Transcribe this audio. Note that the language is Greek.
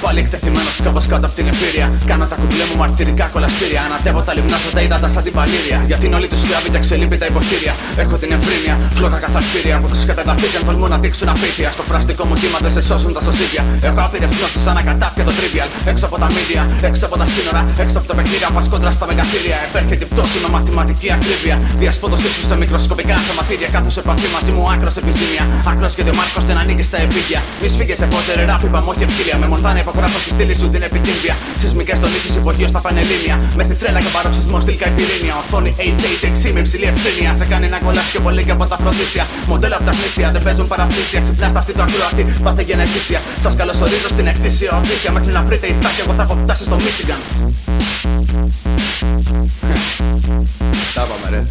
Colecta εκτεθειμένο κάπω κάτω από την εμπειρία. Κάνω τα κουμπλέ μου μαρτυρικά κολαστήρια. Ανατεύω τα λιμνά τα ύδατα σαν την παλήρια. Γιατί είναι όλοι τους σκλάβοι και εξελίπει τα υποχείρια. Έχω την ευρύνεια, φλόγα καθαρτήρια που τους κατεδαφίζουν τολμούν να δείξουν απίθεια. Στο πραστικό μου κύμα δεν σε σώσουν τα σωσίδια. Έχω άπειρες γνώσει σαν ακατάπια το τρίβιαλ. Έξω από τα μίδια, έξω από τα σύνορα, έξω από τα παιχνίδια. Πα κόντρα στα μεγαθύρια. Επέρχεται πτώση με μαθηματική ακρίβεια. Διασπότο ύψου σε μικροσκοπικά σωματίδια. Κάθω σε επαφή μαζί μου άκρος επιζήμια. Άκρος γιατί ο Μάρκος δεν ανήκει στα επίγεια. Μη σφίγγε σε πότερε ράπ, είπα όχι ευκαιρία. Με μοντάνε υπογράφω στη στήλη σου την επιτύμβια. Σεισμικές τονίσει υπογείο στα πανελίνια. Μέχρι τρέλα και παροξισμό στυλικά επιρρήνια. Οθόνη HHX με υψηλή ευθύνεια. Σε κάνει ένα κολλάκι πιο πολύ και από τα φροντίσια. Μοντέλα από τα γνήσια δεν παίζουν παραπλήσια. Ξυπνάς στα αυτή το ακροατή, πάθε γενετήσια. Σας καλωσορίζω στην εκτίσια οδύσια. Μέχρι να βρείτε η τάκη, εγώ θα έχω φτάσει στο Μίσιγκαν. Τα πάμε ρε.